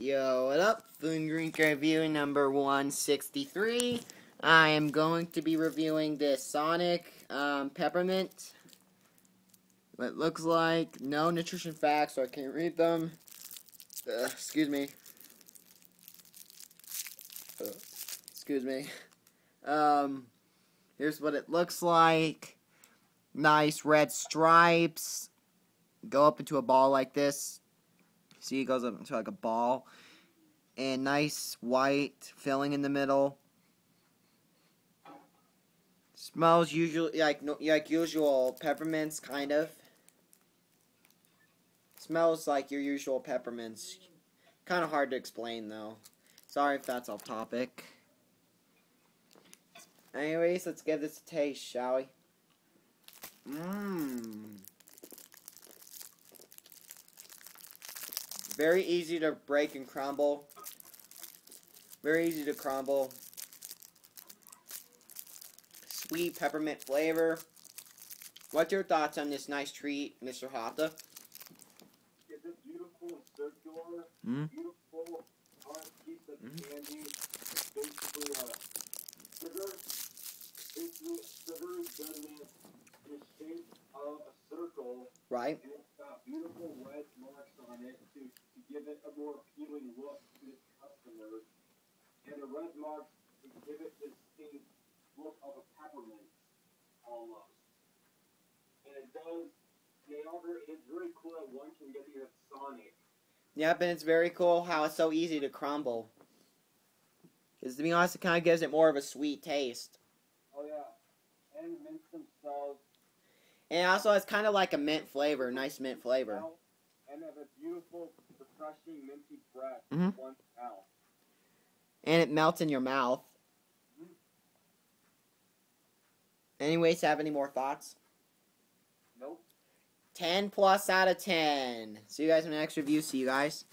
Yo, what up? Food Drink Review number 163. I am going to be reviewing this Sonic um, Peppermint. It looks like no nutrition facts, so I can't read them. Uh, excuse me. Uh, excuse me. Um, here's what it looks like. Nice red stripes. Go up into a ball like this. See, it goes up into like a ball. And nice white filling in the middle. Smells usually like like usual peppermints, kind of. Smells like your usual peppermints. Kind of hard to explain though. Sorry if that's off topic. Anyways, let's give this a taste, shall we? Mmm. Very easy to break and crumble. Very easy to crumble. Sweet peppermint flavor. What's your thoughts on this nice treat, Mr. Hata? It's a beautiful circular, Mm. beautiful hard piece of Mhm. candy. It's basically a sugar, basically sugary goodness in the shape of a circle, Right? and it's got beautiful red marks on it to, to give it a more appealing look to its customers. And the red marks to give it this distinct look of a peppermint, almost. And it does, they are, it's very cool that one can get the Sonic. Yep, and it's very cool how it's so easy to crumble. Because to be honest, it kind of gives it more of a sweet taste. Oh yeah, and mints themselves And also it's kind of like a mint flavor, nice mint flavor. melt and have a beautiful, refreshing, minty breath Mhm. once out. And it melts in your mouth. Anyways, have any more thoughts? Nope. 10 plus out of 10. See you guys in the next review. See you guys.